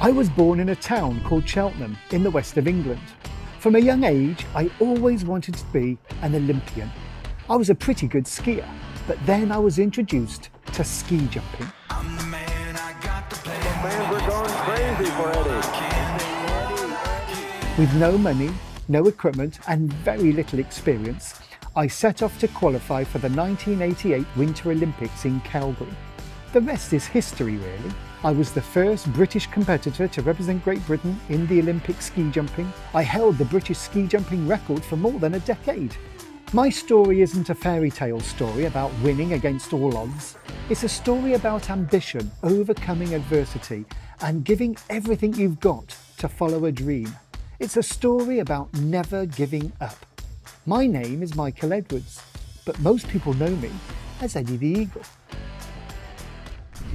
I was born in a town called Cheltenham in the west of England. From a young age, I always wanted to be an Olympian. I was a pretty good skier, but then I was introduced to ski jumping. Eddie. With no money, no equipment, and very little experience, I set off to qualify for the 1988 Winter Olympics in Calgary. The rest is history, really. I was the first British competitor to represent Great Britain in the Olympic ski jumping. I held the British ski jumping record for more than a decade. My story isn't a fairy tale story about winning against all odds. It's a story about ambition, overcoming adversity, and giving everything you've got to follow a dream. It's a story about never giving up. My name is Michael Edwards, but most people know me as Eddie the Eagle.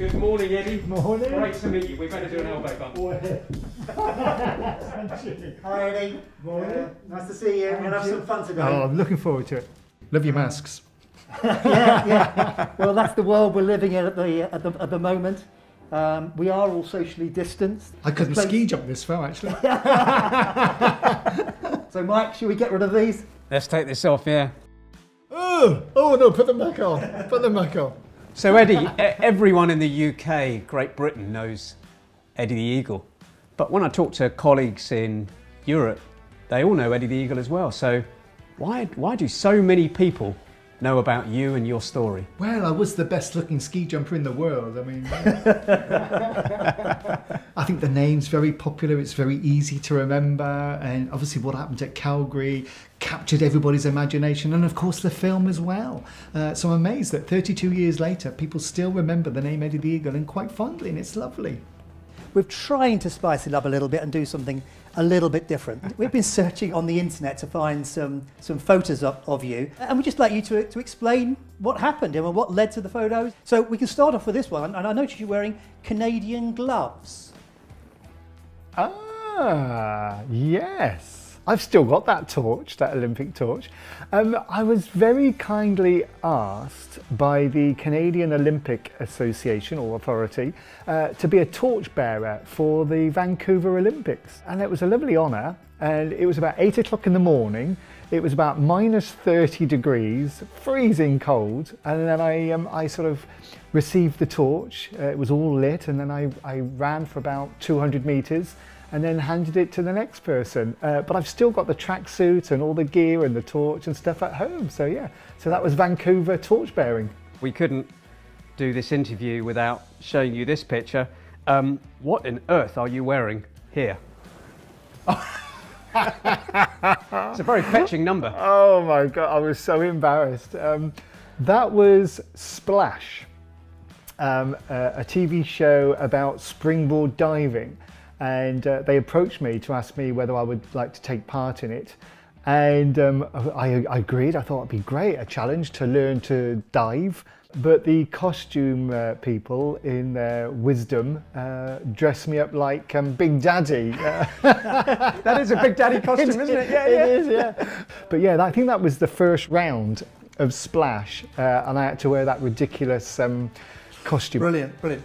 Good morning, Eddie. Morning. Great to meet you. We better do an elbow bump. Hi Eddie. Uh, nice to see you. We'll have some fun today. Oh, I'm looking forward to it. Love your masks. yeah, yeah. Well, that's the world we're living in at the at the, at the moment. Um, we are all socially distanced. I couldn't Place- ski jump this far actually. So, Mike, should we get rid of these? Let's take this off, yeah. oh, oh no, put them back on. Put them back on. So, Eddie, everyone in the UK, Great Britain, knows Eddie the Eagle. But when I talk to colleagues in Europe, they all know Eddie the Eagle as well. So, why, why do so many people know about you and your story? Well, I was the best looking ski jumper in the world. I mean, I think the name's very popular. It's very easy to remember. And obviously, what happened at Calgary captured everybody's imagination. And of course, the film as well. Uh, so I'm amazed that 32 years later, people still remember the name Eddie the Eagle and quite fondly. And it's lovely. We're trying to spice it up a little bit and do something a little bit different. We've been searching on the internet to find some, some photos of, of you, and we'd just like you to, to explain what happened and what led to the photos. So we can start off with this one, and I noticed you're wearing Canadian gloves. Ah, yes. I've still got that torch, that Olympic torch. Um, I was very kindly asked by the Canadian Olympic Association or Authority uh, to be a torchbearer for the Vancouver Olympics. And it was a lovely honour. And it was about eight o'clock in the morning. It was about minus 30 degrees, freezing cold. And then I, um, I sort of received the torch. Uh, it was all lit. And then I, I ran for about 200 metres and then handed it to the next person. Uh, but I've still got the tracksuit and all the gear and the torch and stuff at home. So yeah, so that was Vancouver torch bearing. We couldn't do this interview without showing you this picture. Um, what on earth are you wearing here? it's a very fetching number. Oh my god, I was so embarrassed. Um, that was Splash, um, a, a TV show about springboard diving, and uh, they approached me to ask me whether I would like to take part in it. And um, I, I agreed. I thought it'd be great, a challenge to learn to dive. But the costume uh, people, in their wisdom, uh, dressed me up like um, Big Daddy. That is a Big Daddy costume, isn't it? Yeah, yeah. It is, yeah. But yeah, I think that was the first round of Splash, uh, and I had to wear that ridiculous um, costume. Brilliant, brilliant.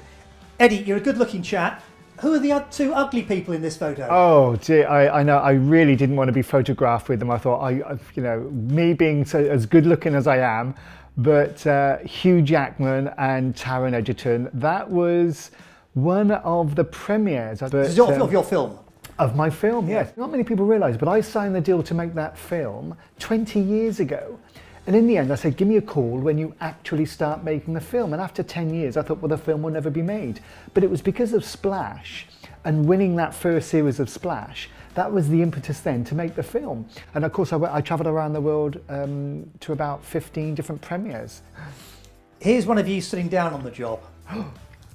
Eddie, you're a good looking chap. Who are the two ugly people in this photo? Oh dear, I, I know. I really didn't want to be photographed with them. I thought, I, I you know, me being so, as good looking as I am, but uh, Hugh Jackman and Taron Egerton, that was one of the premieres. But, This is your, um, of your film. Of my film, yes. Not many people realise, but I signed the deal to make that film 20 years ago. And in the end, I said, give me a call when you actually start making the film. And after 10 years, I thought, well, the film will never be made. But it was because of Splash and winning that first series of Splash, that was the impetus then to make the film. And of course, I, I travelled around the world um, to about 15 different premieres. Here's one of you sitting down on the job.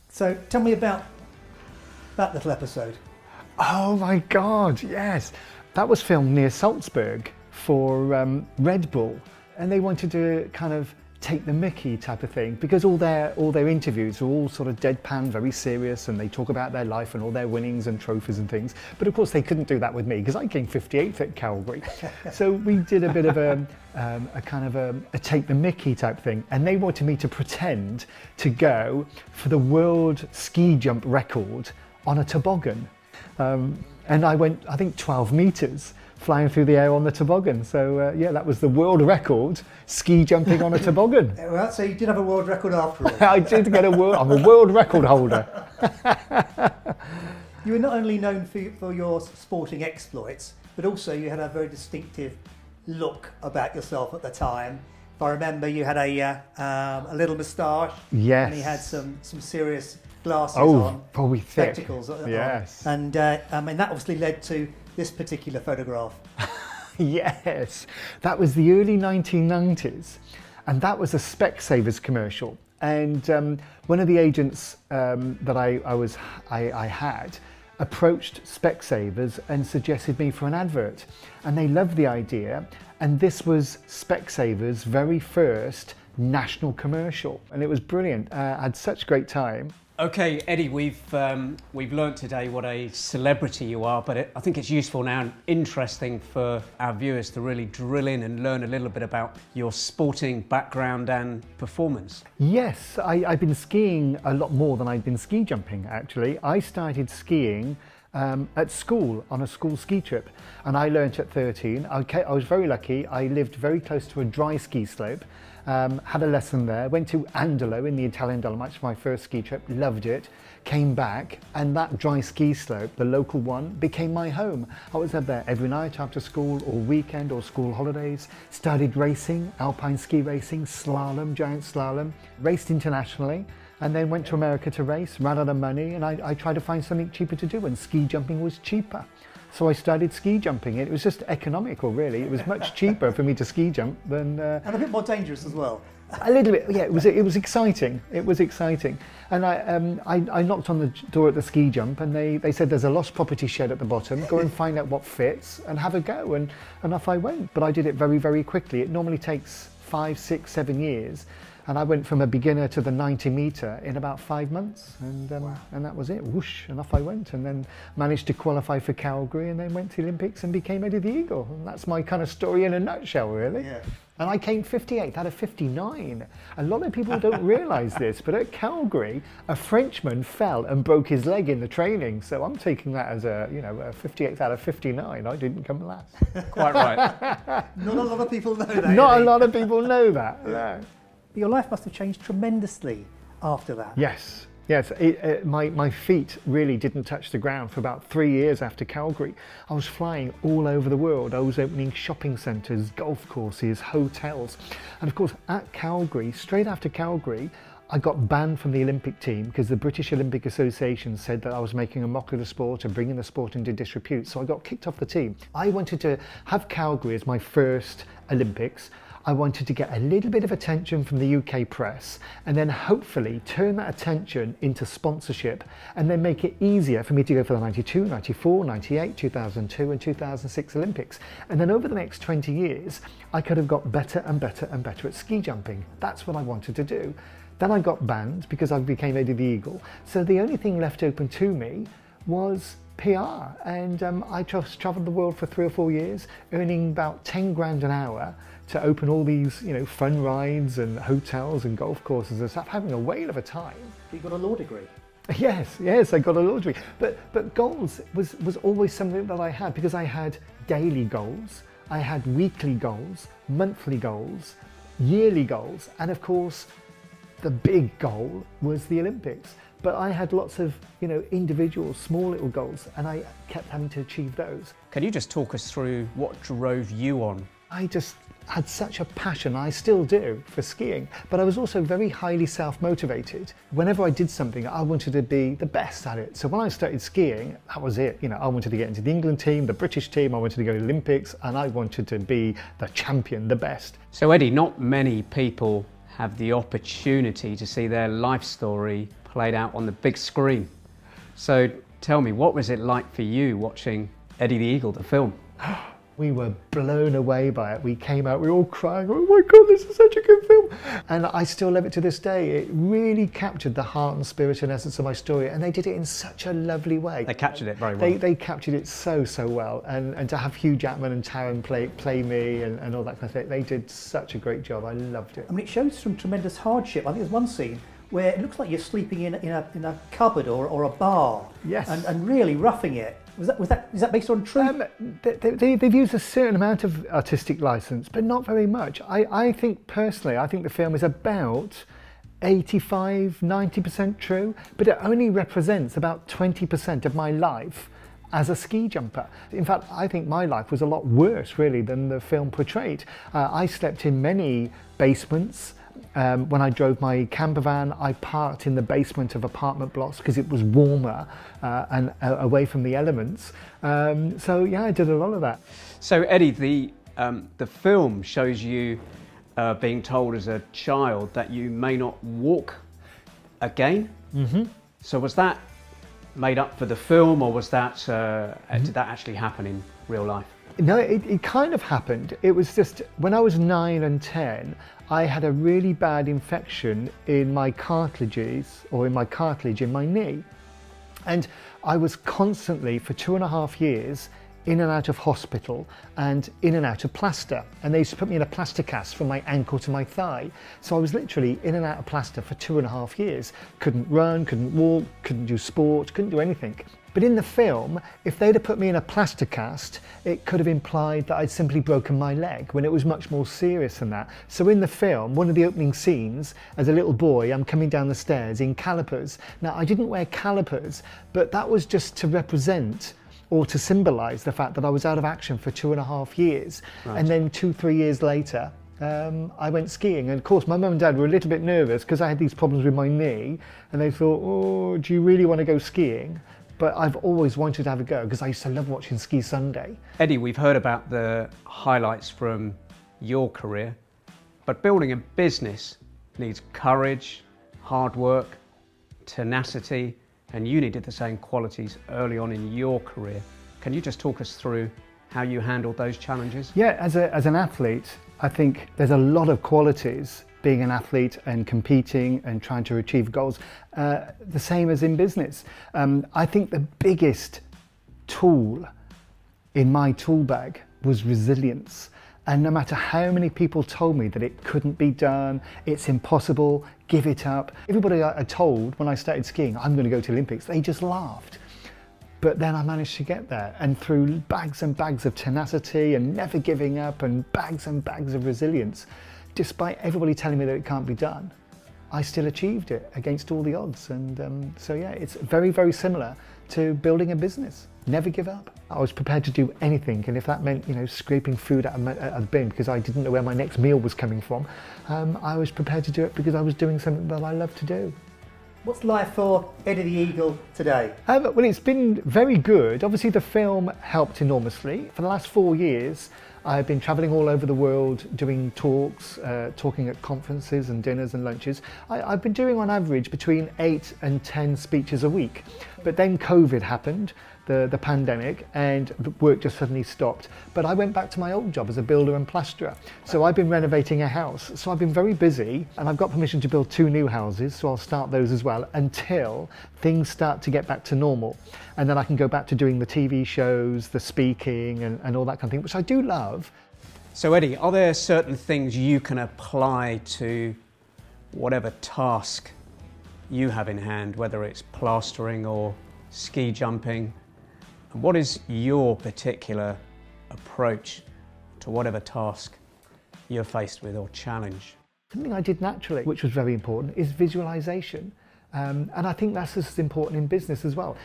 so tell me about that little episode. Oh my God, yes. That was filmed near Salzburg for um, Red Bull. And they wanted to kind of take the mickey type of thing because all their all their interviews are all sort of deadpan very serious and they talk about their life and all their winnings and trophies and things. But of course they couldn't do that with me because I came 58th at Calgary. So we did a bit of a, um, a kind of a, a take the mickey type thing and they wanted me to pretend to go for the world ski jump record on a toboggan. Um, and I went, I think, 12 metres flying through the air on the toboggan. So, uh, yeah, that was the world record ski jumping on a toboggan. Well, so you did have a world record after all. I did get a world, I'm a world record holder. You were not only known for, for your sporting exploits, but also you had a very distinctive look about yourself at the time. If I remember, you had a, uh, um, a little moustache. Yes. And you had some, some serious glasses Oh, on. probably thick. Spectacles on. Yes. And uh, I mean, that obviously led to this particular photograph. yes, that was the early 1990s, and that was a Specsavers commercial. And um, one of the agents um, that I, I was I, I had approached Specsavers and suggested me for an advert, and they loved the idea. And this was Specsavers' very first national commercial, and it was brilliant. Uh, I had such great time. Okay, Eddie, we've um, we've learnt today what a celebrity you are, but it, I think it's useful now and interesting for our viewers to really drill in and learn a little bit about your sporting background and performance. Yes, I, I've been skiing a lot more than I've been ski jumping actually. I started skiing um, at school on a school ski trip and I learnt at 13. I, I was very lucky, I lived very close to a dry ski slope, um, had a lesson there, went to Andalo in the Italian Dolomites for my first ski trip, loved it, came back and that dry ski slope, the local one, became my home. I was up there every night after school or weekend or school holidays, started racing, alpine ski racing, slalom, giant slalom, raced internationally and then went to America to race, ran out of money and I, I tried to find something cheaper to do and ski jumping was cheaper. So I started ski jumping. It was just economical really. It was much cheaper for me to ski jump than uh, And a bit more dangerous as well. a little bit, yeah. It was it was exciting. It was exciting, and I um, I, I knocked on the door at the ski jump, and they, they said there's a lost property shed at the bottom. Go and find out what fits, and have a go. And and off I went. But I did it very very quickly. It normally takes five, six, seven years, and I went from a beginner to the 90 meter in about five months, and um, and that was it. Whoosh, and off I went, and then managed to qualify for Calgary, and then went to the Olympics and became Eddie the Eagle. And that's my kind of story in a nutshell, really. Yeah. And I came 58th out of 59. A lot of people don't realise this, but at Calgary, a Frenchman fell and broke his leg in the training. So I'm taking that as a, you know, a 58th out of 59. I didn't come last. Quite right. Not a lot of people know that. Not a lot of people know that. No. Your life must have changed tremendously after that. Yes, yes. It, uh, my, my feet really didn't touch the ground for about three years after Calgary. I was flying all over the world. I was opening shopping centres, golf courses, hotels. And of course, at Calgary, straight after Calgary, I got banned from the Olympic team because the British Olympic Association said that I was making a mock of the sport and bringing the sport into disrepute. So I got kicked off the team. I wanted to have Calgary as my first Olympics. I wanted to get a little bit of attention from the UK press and then hopefully turn that attention into sponsorship and then make it easier for me to go for the 92, 94, 98, 2002 and 2006 Olympics. And then over the next 20 years, I could have got better and better and better at ski jumping. That's what I wanted to do. Then I got banned because I became Eddie the Eagle. So the only thing left open to me was PR. And um, I just traveled the world for three or four years, earning about 10 grand an hour to open all these, you know, fun rides and hotels and golf courses and stuff, having a whale of a time. You got a law degree. Yes, yes, I got a law degree. But but goals was was always something that I had because I had daily goals, I had weekly goals, monthly goals, yearly goals, and of course, the big goal was the Olympics. But I had lots of you know individual small little goals, and I kept having to achieve those. Can you just talk us through what drove you on? I just had such a passion, I still do, for skiing, but I was also very highly self motivated. Whenever I did something, I wanted to be the best at it. So when I started skiing, that was it. You know, I wanted to get into the England team, the British team, I wanted to go to the Olympics, and I wanted to be the champion, the best. So, Eddie, not many people have the opportunity to see their life story played out on the big screen. So, tell me, what was it like for you watching Eddie the Eagle, the film? We were blown away by it. We came out, we were all crying, oh my God, this is such a good film. And I still love it to this day. It really captured the heart and spirit and essence of my story. And they did it in such a lovely way. They captured it very well. They, they captured it so, so well. And, and to have Hugh Jackman and Taron play, play me and, and all that kind of thing, they did such a great job. I loved it. I mean, it shows some tremendous hardship. I think there's one scene where it looks like you're sleeping in, in, a, in a cupboard or, or a bar. Yes. And, and really roughing it. Was that, was that, is that based on true? Um, they, they, they've used a certain amount of artistic license, but not very much. I, I think personally, I think the film is about 85, 90% true, but it only represents about 20% of my life as a ski jumper. In fact, I think my life was a lot worse really than the film portrayed. Uh, I slept in many basements. Um, when I drove my camper van, I parked in the basement of apartment blocks because it was warmer uh, and uh, away from the elements. Um, so yeah, I did a lot of that. So Eddie, the um, the film shows you uh, being told as a child that you may not walk again. Mm-hmm. So was that made up for the film, or was that uh, mm-hmm. did that actually happen in real life? No, it, it kind of happened. It was just when I was nine and ten, I had a really bad infection in my cartilages or in my cartilage in my knee. And I was constantly, for two and a half years, in and out of hospital and in and out of plaster. And they used to put me in a plaster cast from my ankle to my thigh. So I was literally in and out of plaster for two and a half years. Couldn't run, couldn't walk, couldn't do sport, couldn't do anything. But in the film, if they'd have put me in a plaster cast, it could have implied that I'd simply broken my leg when it was much more serious than that. So in the film, one of the opening scenes, as a little boy, I'm coming down the stairs in calipers. Now, I didn't wear calipers, but that was just to represent or to symbolise the fact that I was out of action for two and a half years. Right. And then two, three years later, um, I went skiing. And of course, my mum and dad were a little bit nervous because I had these problems with my knee. And they thought, oh, do you really want to go skiing? But I've always wanted to have a go because I used to love watching Ski Sunday. Eddie, we've heard about the highlights from your career, but building a business needs courage, hard work, tenacity, and you needed the same qualities early on in your career. Can you just talk us through how you handled those challenges? Yeah, as, a, as an athlete, I think there's a lot of qualities being an athlete and competing and trying to achieve goals, uh, the same as in business. Um, I think the biggest tool in my tool bag was resilience. And no matter how many people told me that it couldn't be done, it's impossible, give it up, everybody I told when I started skiing, I'm going to go to the Olympics, they just laughed. But then I managed to get there, and through bags and bags of tenacity and never giving up, and bags and bags of resilience, despite everybody telling me that it can't be done, I still achieved it against all the odds. And um, so, yeah, it's very, very similar to building a business. Never give up. I was prepared to do anything, and if that meant, you know, scraping food out of, my, out of the bin because I didn't know where my next meal was coming from, um, I was prepared to do it because I was doing something that I love to do. What's life for Eddie the Eagle today? Um, well, it's been very good. Obviously, the film helped enormously. For the last four years, I've been traveling all over the world doing talks, uh, talking at conferences and dinners and lunches. I, I've been doing on average between eight and 10 speeches a week. But then COVID happened the, the pandemic and work just suddenly stopped. But I went back to my old job as a builder and plasterer. So I've been renovating a house. So I've been very busy and I've got permission to build two new houses. So I'll start those as well until things start to get back to normal. And then I can go back to doing the TV shows, the speaking and, and all that kind of thing, which I do love. So Eddie, are there certain things you can apply to whatever task you have in hand, whether it's plastering or ski jumping what is your particular approach to whatever task you're faced with or challenge? Something I did naturally, which was very important, is visualization. Um, and I think that's as important in business as well.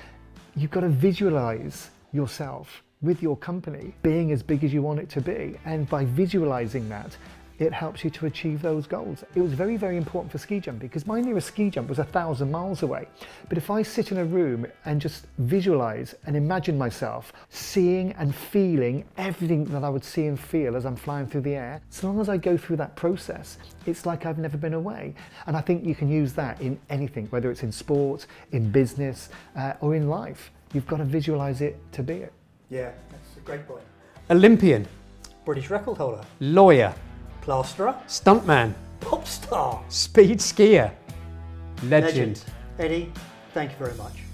You've got to visualize yourself with your company being as big as you want it to be. And by visualizing that, it helps you to achieve those goals. It was very, very important for ski jumping because my nearest ski jump was a thousand miles away. But if I sit in a room and just visualize and imagine myself seeing and feeling everything that I would see and feel as I'm flying through the air, so long as I go through that process, it's like I've never been away. And I think you can use that in anything, whether it's in sport, in business, uh, or in life. You've got to visualize it to be it. Yeah, that's a great point. Olympian. British record holder. Lawyer. Plasterer. Stuntman. Pop star. Speed skier. Legend. Legend. Eddie, thank you very much.